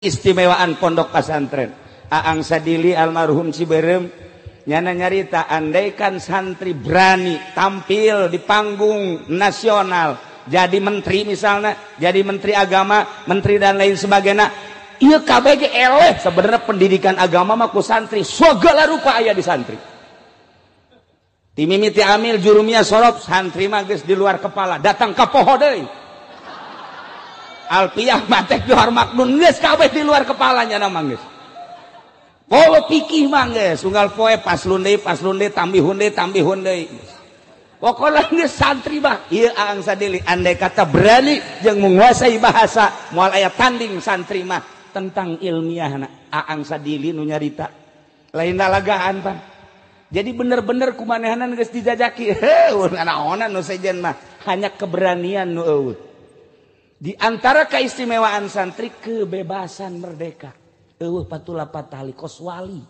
istimewaan pondok pesantren. Aang Sadili almarhum Ciberem nyana nyarita andaikan santri berani tampil di panggung nasional jadi menteri misalnya jadi menteri agama menteri dan lain sebagainya iya KBG eleh. Sebenarnya pendidikan agama mah ku santri segala rupa ayah di santri. Timimiti amil jurumia sorop santri magis di luar kepala datang ke poho deui Alpiah matek johar maknun geus kabeh di luar kepalanya nama geus. Polo pikih mah geus unggal poe paslun deui paslun deui tambihun deui tambihun deui. Pokoknya geus santri bah ieu aang sadili andai kata berani jeung menguasai bahasa moal aya tanding santri mah tentang ilmiahna aang sadili nu nyarita. Lain dalagaan pan. Jadi bener-bener kumanehanan geus dijajaki. Heuh, anak-anak nu sejen mah hanya keberanian nu eueuh. Di antara keistimewaan santri kebebasan merdeka. Eueuh patula patali koswali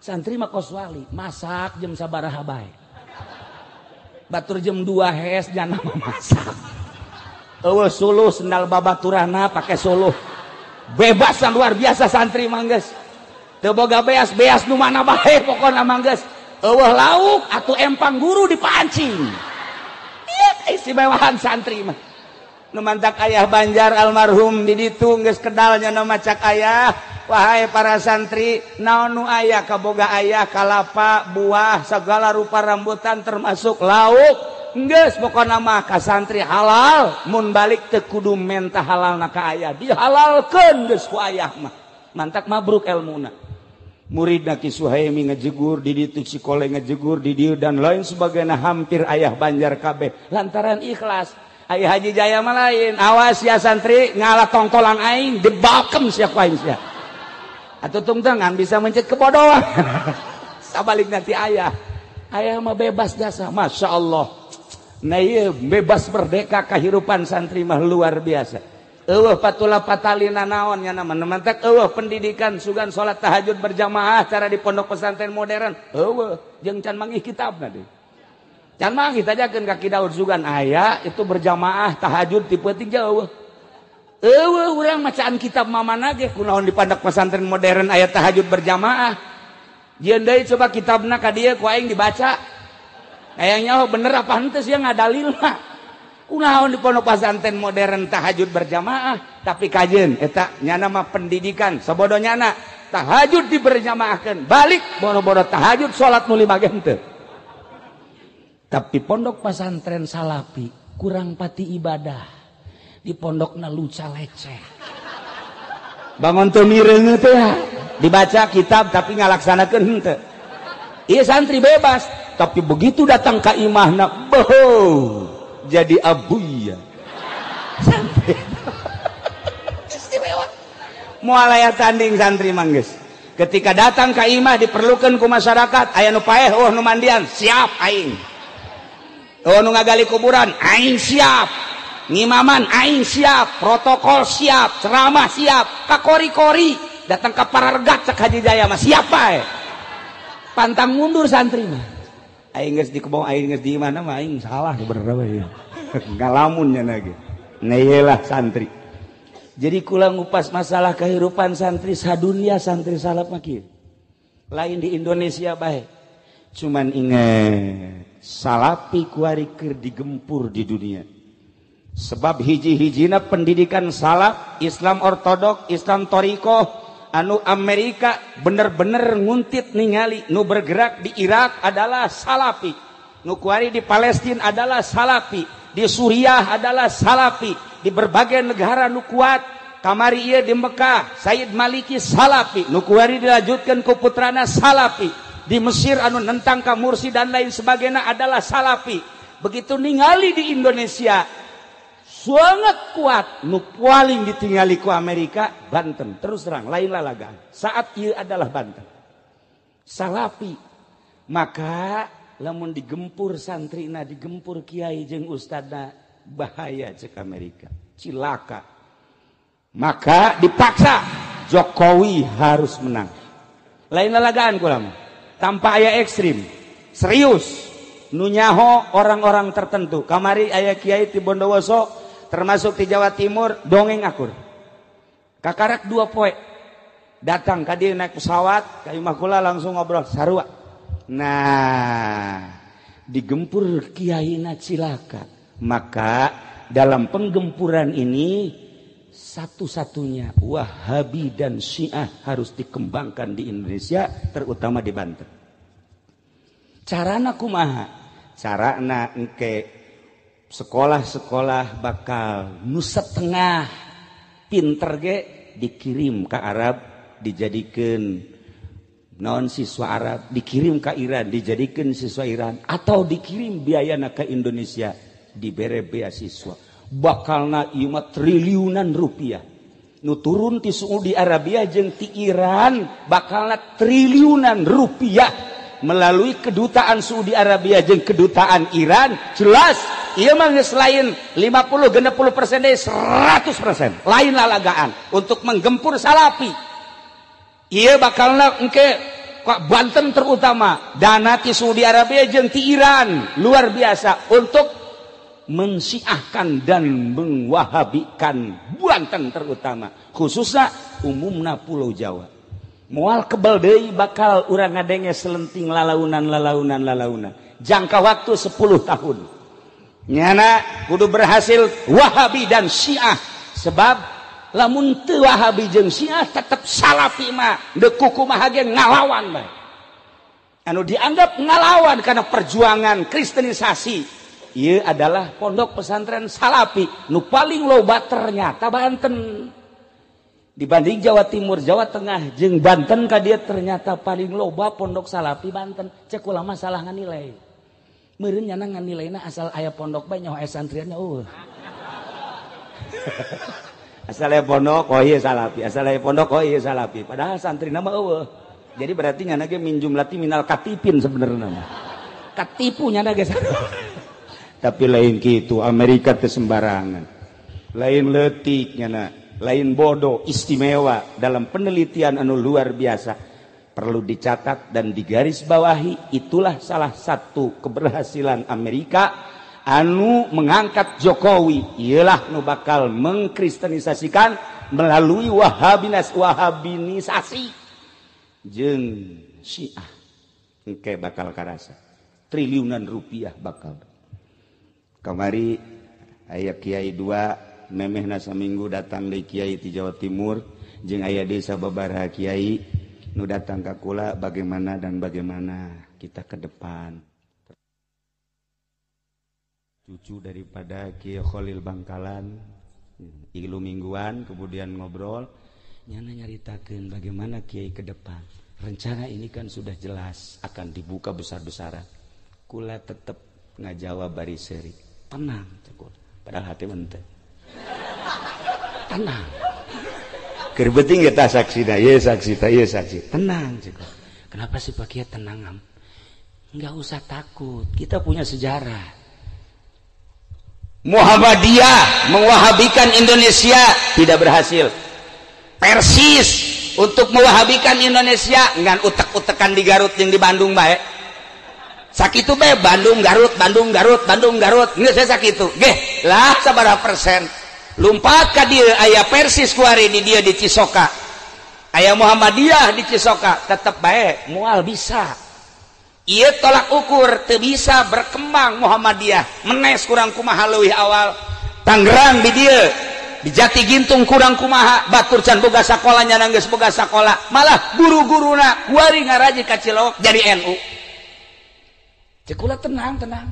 santri mah koswali masak jam sabaraha bae. Batur jam 2 hes jangan masak. Eueuh suluh sendal babaturana pakai suluh. Bebas luar biasa santri mangges teu boga beas beas nu mana bae pokona mangges eueuh lauk atuh empang guru dipancing ieu keistimewaan santri mah numantak ayah Banjar almarhum diditung guys kedalnya nama cak ayah. Wahai para santri naon nu ayah? Kaboga ayah kalapa buah segala rupa rambutan termasuk lauk. Nges, pokok mah ka santri halal. Mun balik teu kudu mentah halal naka ayah. Dihalalkeun geus ku ayah mah. Mantak mabruk elmuna. Murid Naki Suhaimi ngejegur di ditu sikole ngejegur di dieu dan lain sebagainya hampir ayah banjar kabeh. Lantaran ikhlas. Ay Haji Jaya mah lain. Awas ya santri ngalah tongtolan aing dibakem siapa aing sia. Atau tungtengan bisa mencet kebodohan. Sabalik nanti ayah. Ayah mah bebas jasa. Masya Allah. Nah iya, bebas merdeka kehidupan santri mah luar biasa. Eueuh patula patalina naon nya nama. Mantek eueuh pendidikan sugan salat tahajud berjamaah cara di pondok pesantren modern. Eueuh jeung can mangih kitabna deui. mah kita ajakan kaki daud sugan ayah itu berjamaah tahajud tipe jauh. Eueuh orang macaan kitab mamana aja kunaon di pandak pesantren modern ayat tahajud berjamaah. Jendai coba kitabna ka dia ku aing dibaca. Kayaknya oh bener apa henteu sih nggak dalil mah. Kunaon di pondok pesantren modern tahajud berjamaah? Tapi kajen eta nyana mah pendidikan sabodoh nyana. Tahajud diberjamaahkan balik boro-boro tahajud sholat nuli magente tapi pondok pasantren salapi kurang pati ibadah. Di pondok naluca leceh. Bangun tuh miring itu ya dibaca kitab tapi ngalaksanakan itu iya santri bebas. Tapi begitu datang ke imahna boho jadi abuya santri. Istimewa. Mualaya tanding santri manggis ketika datang ke imah diperlukan ku masyarakat. Ayah nu paeh oh nu mandian. Siap aing. Nu ngagali kuburan. Aing siap. Ngimaman aing siap. Protokol siap. Ceramah siap. Kakori-kori datang ke parargat cek haji jaya mah. Siapa ya pantang mundur santri mah. Aing geus di kebong aing geus di mana mah aing salah bener ya. Ngalamunnya lagi nah santri. Jadi kula ngupas masalah kehidupan santri sadunia santri salap makin lain di Indonesia baik cuman ingat salapi kuarikir digempur di dunia. Sebab hiji-hijina pendidikan salaf Islam ortodok Islam Toriko anu Amerika bener-bener nguntit ningali nu bergerak di Irak adalah salapi nukuari di Palestina adalah salapi di Suriah adalah salapi di berbagai negara nu kuat kamari ia di Mekah Said Maliki salapi nukuari dilanjutkan ke putrana salapi di Mesir anu nentang ka Mursi dan lain sebagainya adalah salafi. Begitu ningali di Indonesia sangat kuat nu paling ditinggali ku Amerika Banten. Terus terang lain lalagan saat ia adalah Banten. Salafi. Maka lamun digempur santrina digempur kiai jeng ustadna bahaya cek Amerika. Cilaka. Maka dipaksa Jokowi harus menang. Lain lalagaan kulama tanpa ayah ekstrim serius nunyaho orang-orang tertentu kamari ayah kiai di Bondowoso termasuk di Jawa Timur dongeng akur Kakarak dua poe. Datang ka dia naik pesawat, ka Imakula langsung ngobrol sarua. Nah, digempur kiai cilaka. Maka dalam penggempuran ini satu-satunya Wahabi dan Syiah harus dikembangkan di Indonesia, terutama di Banten. Carana kumaha? Carana engke sekolah-sekolah bakal nusa tengah pinter ge dikirim ke Arab dijadikan non siswa Arab dikirim ke Iran dijadikan siswa Iran atau dikirim biaya ke Indonesia dibere beasiswa bakalna Imat triliunan rupiah. Nu turun ti Saudi Arabia jeung ti Iran bakalna triliunan rupiah. Melalui kedutaan Saudi Arabia jeung kedutaan Iran jelas ia mah lain 50 60 persen 100 persen. Lain lalagaan untuk menggempur salapi. Ia bakalna engke Banten terutama. Dana ti Saudi Arabia jeung ti Iran luar biasa. Untuk mensiahkan dan mengwahabikan Banten terutama khususnya umumna Pulau Jawa. Mual kebal deui bakal urang ngadenge selenting lalaunan lalaunan lalaunan. Jangka waktu 10 tahun. Nyana kudu berhasil Wahabi dan Syiah. Sebab lamun teu Wahabi jeung Syiah tetep salafi mah deku kumaha ge ngalawan bae. Anu dianggap ngalawan karena perjuangan kristenisasi. Ieu adalah pondok pesantren salafi nu paling loba ternyata Banten. Dibanding Jawa Timur Jawa Tengah jeung Banten ka dia ternyata paling loba pondok salafi Banten. Cek ulama salah nganilai. Meureun nyana nganilaina asal aya pondok bae nyaho aya santriannya uh. Asal aya pondok oh iya salapi. Asal aya pondok oh iya salapi. Padahal santri nama eueuh jadi berarti nyana ge min jumlati minal katipin sebenarnya katipu nyana ge tapi lain gitu Amerika sembarangan lain letik nyana lain bodoh istimewa dalam penelitian anu luar biasa. Perlu dicatat dan digarisbawahi itulah salah satu keberhasilan Amerika. Anu mengangkat Jokowi ialah nu bakal mengkristenisasikan melalui wahabinas wahabinisasi. Jeng syiah engke bakal karasa triliunan rupiah bakal kamari ayah kiai dua memeh nasa minggu datang di kiai di Jawa Timur jeng ayah desa babaraha kiai datang Kakula bagaimana dan bagaimana kita ke depan. Cucu daripada Kykholil Bangkalan Ilu mingguan kemudian ngobrol nyana nyaritakan bagaimana Kyai ke depan. Rencana ini kan sudah jelas akan dibuka besar-besaran. Kula tetap ngajawab bari seri tenang padahal hati mente tenang Kerbeting kita saksi dah, ya saksi, ya saksi. Tenang, cik. Kenapa sih Pak Kiai tenang am? Enggak usah takut, kita punya sejarah. Muhammadiyah mewahabikan Indonesia tidak berhasil. Persis untuk mewahabikan Indonesia ngan utek-utekan di Garut yang di Bandung baik. sakit be Bandung Garut Bandung Garut Bandung Garut. Sakit lah saudara persen. Lumpat dia ayaah persis kuari ini dia di Cisoka. Ayaah Muhammadiyah di Cisoka tetap baik mual bisa. Ia tolak ukur tuh bisa berkembang Muhammadiyah. Menes kurang kumaha leuwih awal. Tangerang di dia di Jati Gintung kurang kumaha. Batur can boga sekolahnya nangges boga sekolah malah guru-guru na kuari ngaraji kacilok jadi NU cekula tenang tenang.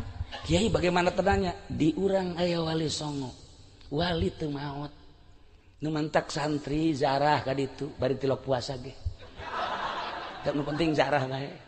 Kyai bagaimana tenangnya? Diurang aya wali songo. Wali temaut numantak santri zarah ka itu bari tilok puasa ge. Tak penting zarah kayak